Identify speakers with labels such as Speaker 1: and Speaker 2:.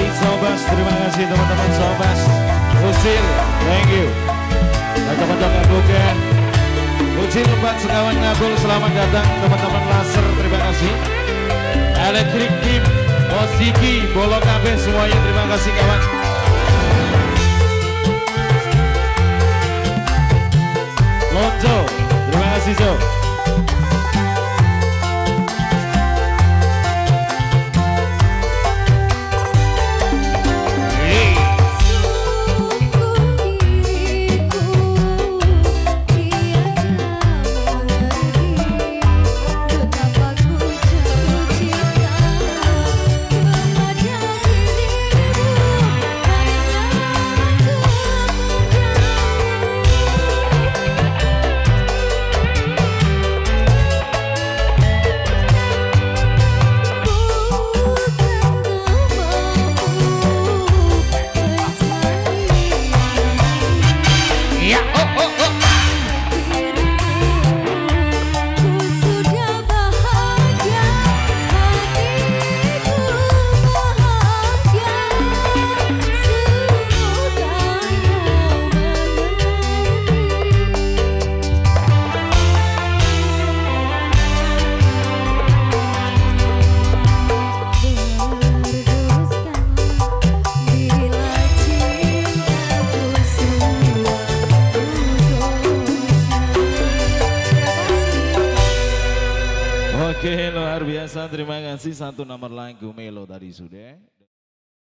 Speaker 1: dari Sobas. Terima kasih teman-teman Sobas. Ucil, thank you. Teman-teman Ngabuken. Ucil Pak Sekawan Ngabul, selamat datang teman-teman Laser. Terima kasih. Electric Team, Osiki, Bolok AB semuanya. Terima kasih kawan. Lonjo, terima kasih Jo. Biasa terima kasih satu nomor lagu Melo tadi sudah.